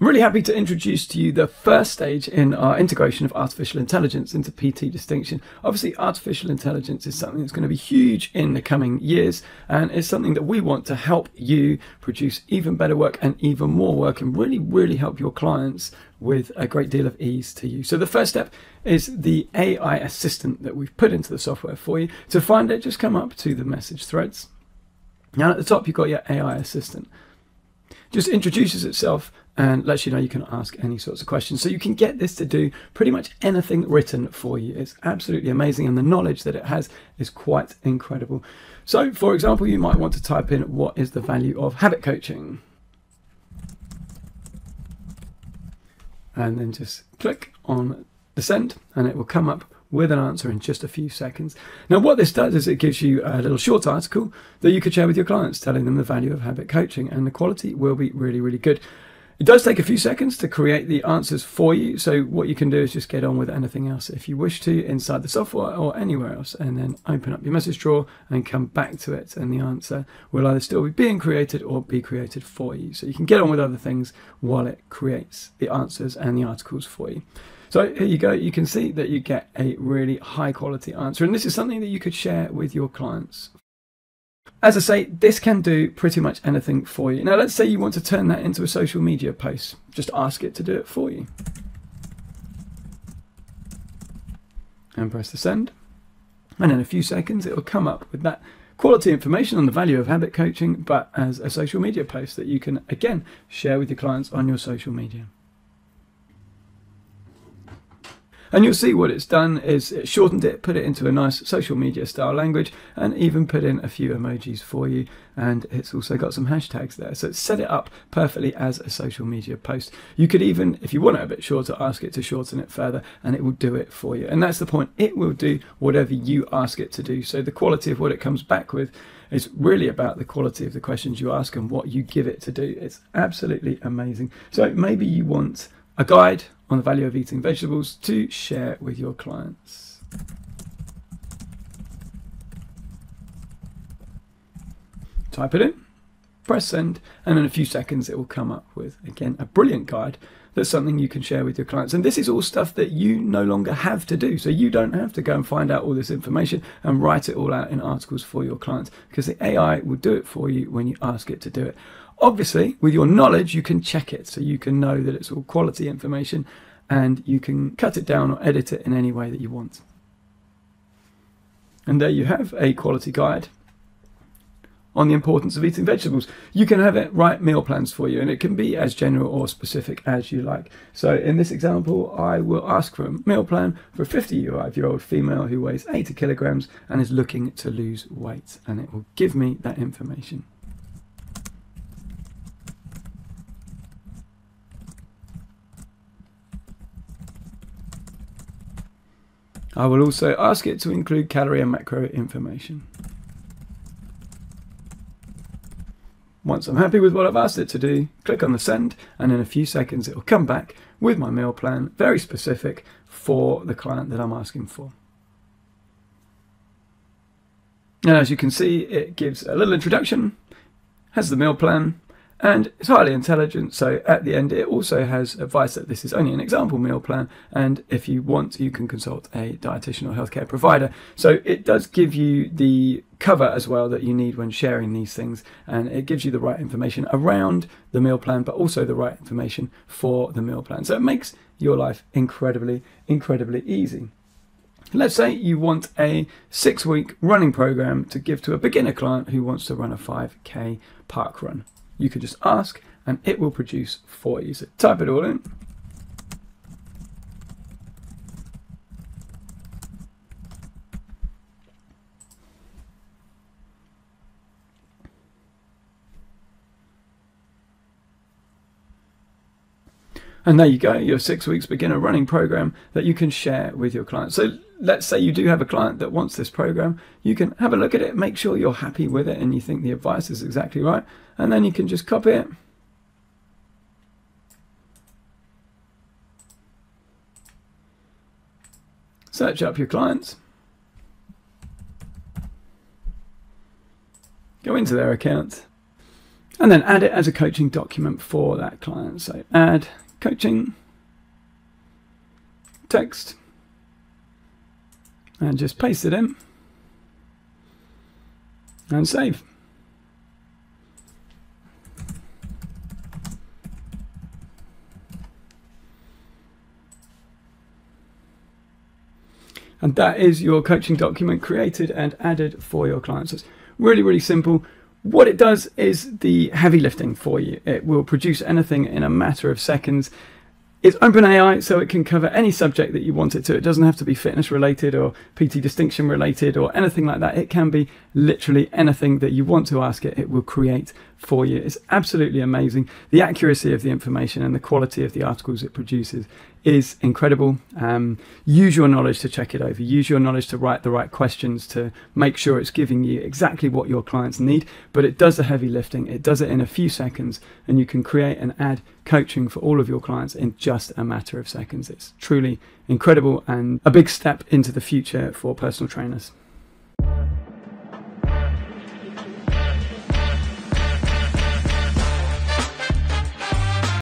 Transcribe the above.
I'm really happy to introduce to you the first stage in our integration of artificial intelligence into PT distinction. Obviously, artificial intelligence is something that's going to be huge in the coming years and it's something that we want to help you produce even better work and even more work and really, really help your clients with a great deal of ease to you. So the first step is the AI assistant that we've put into the software for you. To find it, just come up to the message threads. Now at the top, you've got your AI assistant just introduces itself and lets you know you can ask any sorts of questions. So you can get this to do pretty much anything written for you. It's absolutely amazing, and the knowledge that it has is quite incredible. So, for example, you might want to type in what is the value of habit coaching. And then just click on the send, and it will come up with an answer in just a few seconds. Now, what this does is it gives you a little short article that you could share with your clients, telling them the value of habit coaching, and the quality will be really, really good. It does take a few seconds to create the answers for you, so what you can do is just get on with anything else if you wish to inside the software or anywhere else, and then open up your message drawer and come back to it, and the answer will either still be being created or be created for you. So you can get on with other things while it creates the answers and the articles for you. So here you go, you can see that you get a really high quality answer, and this is something that you could share with your clients. As I say, this can do pretty much anything for you. Now, let's say you want to turn that into a social media post. Just ask it to do it for you. And press the send. And in a few seconds, it will come up with that quality information on the value of habit coaching, but as a social media post that you can, again, share with your clients on your social media. And you'll see what it's done is it shortened it, put it into a nice social media style language, and even put in a few emojis for you. And it's also got some hashtags there. So it's set it up perfectly as a social media post. You could even, if you want it a bit shorter, ask it to shorten it further, and it will do it for you. And that's the point. It will do whatever you ask it to do. So the quality of what it comes back with is really about the quality of the questions you ask and what you give it to do. It's absolutely amazing. So maybe you want a guide on the value of eating vegetables to share with your clients. Type it in, press send, and in a few seconds it will come up with, again, a brilliant guide that's something you can share with your clients. And this is all stuff that you no longer have to do. So you don't have to go and find out all this information and write it all out in articles for your clients because the AI will do it for you when you ask it to do it. Obviously, with your knowledge, you can check it so you can know that it's all quality information and you can cut it down or edit it in any way that you want. And there you have a quality guide on the importance of eating vegetables. You can have it write meal plans for you, and it can be as general or specific as you like. So in this example, I will ask for a meal plan for a 55 year old female who weighs 80 kilograms and is looking to lose weight, and it will give me that information. I will also ask it to include calorie and macro information. Once I'm happy with what I've asked it to do, click on the send and in a few seconds it will come back with my meal plan, very specific for the client that I'm asking for. And as you can see, it gives a little introduction, has the meal plan, and it's highly intelligent. So at the end, it also has advice that this is only an example meal plan, and if you want, you can consult a dietitian or healthcare provider. So it does give you the cover as well that you need when sharing these things, and it gives you the right information around the meal plan, but also the right information for the meal plan. So it makes your life incredibly, incredibly easy. Let's say you want a six week running program to give to a beginner client who wants to run a 5k park run you could just ask and it will produce for you. So type it all in. And there you go, your six weeks beginner running program that you can share with your clients. So let's say you do have a client that wants this program, you can have a look at it, make sure you're happy with it and you think the advice is exactly right, and then you can just copy it. Search up your clients. Go into their account and then add it as a coaching document for that client. So add coaching text and just paste it in and save. And that is your coaching document created and added for your clients. It's really, really simple. What it does is the heavy lifting for you. It will produce anything in a matter of seconds it's OpenAI, so it can cover any subject that you want it to. It doesn't have to be fitness related or PT distinction related or anything like that. It can be literally anything that you want to ask it, it will create for you. It's absolutely amazing. The accuracy of the information and the quality of the articles it produces is incredible. Um, use your knowledge to check it over. Use your knowledge to write the right questions to make sure it's giving you exactly what your clients need. But it does the heavy lifting. It does it in a few seconds, and you can create and add coaching for all of your clients in just a matter of seconds. It's truly incredible and a big step into the future for personal trainers.